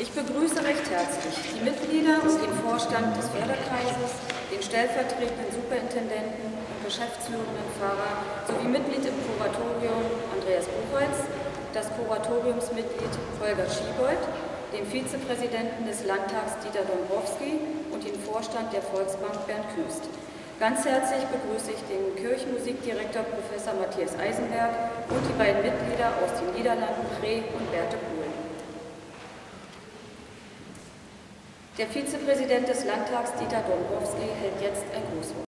Ich begrüße recht herzlich die Mitglieder und den Vorstand des Förderkreises, den stellvertretenden Superintendenten und geschäftsführenden Pfarrer sowie Mitglied im Kuratorium Andreas Buchholz, das Kuratoriumsmitglied Holger Schiebold, den Vizepräsidenten des Landtags Dieter Dombrowski und den Vorstand der Volksbank Bernd Küst. Ganz herzlich begrüße ich den Kirchenmusikdirektor Professor Matthias Eisenberg und die beiden Mitglieder aus den Niederlanden Pre und Berthe Der Vizepräsident des Landtags Dieter Dombrowski hält jetzt ein Grußwort.